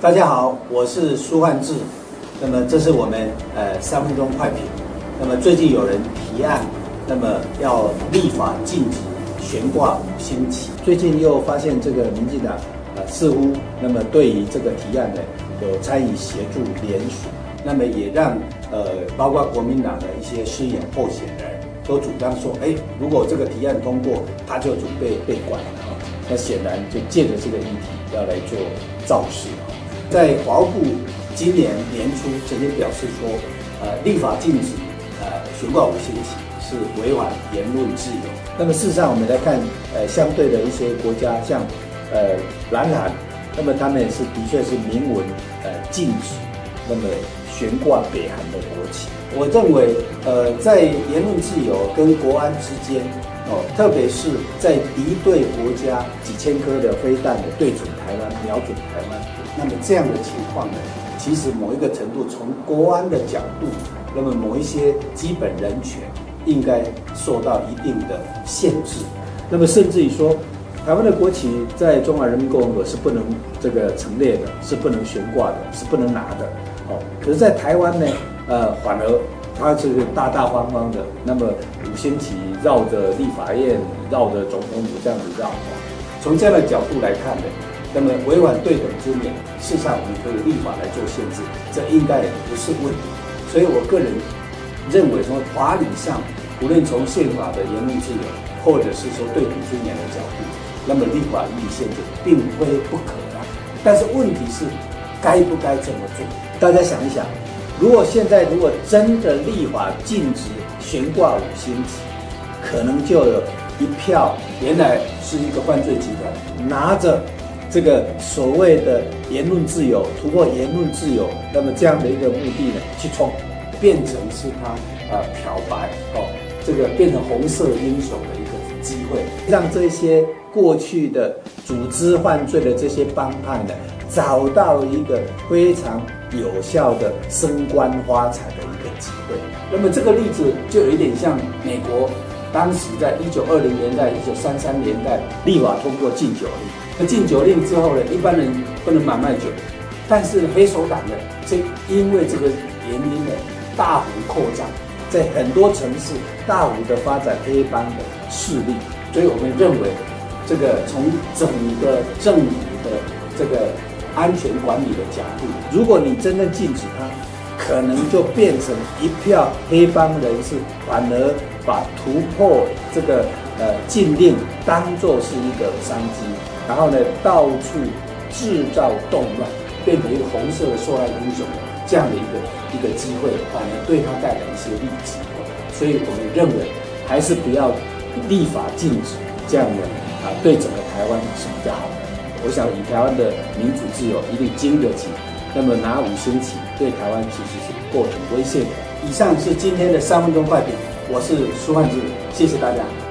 大家好，我是苏焕智。那么这是我们呃三分钟快评。那么最近有人提案，那么要立法禁止悬挂五星旗。最近又发现这个民进党呃似乎那么对于这个提案呢有参与协助联署，那么也让呃包括国民党的一些失言候选人都主张说，哎，如果这个提案通过，他就准备被管了。那显然就借着这个议题要来做造势哈。在华务部今年年初曾经表示说，呃，立法禁止呃悬挂五星旗是违反言论自由。那么事实上，我们来看，呃，相对的一些国家，像呃南韩，那么他们也是的确是明文呃禁止，那么悬挂北韩的国旗。我认为，呃，在言论自由跟国安之间。哦，特别是在敌对国家几千颗的飞弹的对准台湾、瞄准台湾，那么这样的情况呢，其实某一个程度从国安的角度，那么某一些基本人权应该受到一定的限制。那么甚至于说，台湾的国旗在中华人民共和国是不能这个陈列的，是不能悬挂的，是不能拿的。哦，可是，在台湾呢，呃，反而。它是大大方方的，那么五星旗绕着立法院、绕着总统府这样子绕。从这样的角度来看呢，那么违反对等之免，事实上我们可以立法来做限制，这应该也不是问题。所以我个人认为，从法理上，无论从宪法的言论自由，或者是说对等之免的角度，那么立法予以限制，并非不可能。但是问题是，该不该这么做？大家想一想。如果现在如果真的立法禁止悬挂五星旗，可能就有一票原来是一个犯罪集团，拿着这个所谓的言论自由、突破言论自由，那么这样的一个目的呢，去冲，变成是他呃漂白哦，这个变成红色英雄的一个机会，让这些过去的组织犯罪的这些帮派呢，找到一个非常。有效的升官发财的一个机会。那么这个例子就有一点像美国当时在一九二零年代、一九三三年代立法通过禁酒令。那禁酒令之后呢，一般人不能买卖酒，但是黑手党呢，这因为这个原因呢，大幅扩张，在很多城市大幅的发展黑帮的势力。所以我们认为，这个从整个政府的这个。安全管理的角度，如果你真正禁止它，可能就变成一票黑帮人士，反而把突破这个呃禁令当做是一个商机，然后呢到处制造动乱，变成一个红色的受害英雄这样的一个一个机会，反而对他带来一些利己。所以我们认为还是不要立法禁止这样的啊，对整个台湾是比较好的。我想以台湾的民主自由一定经得起，那么拿五星旗对台湾其实是构成威胁的。以上是今天的三分钟快评，我是苏汉志，谢谢大家。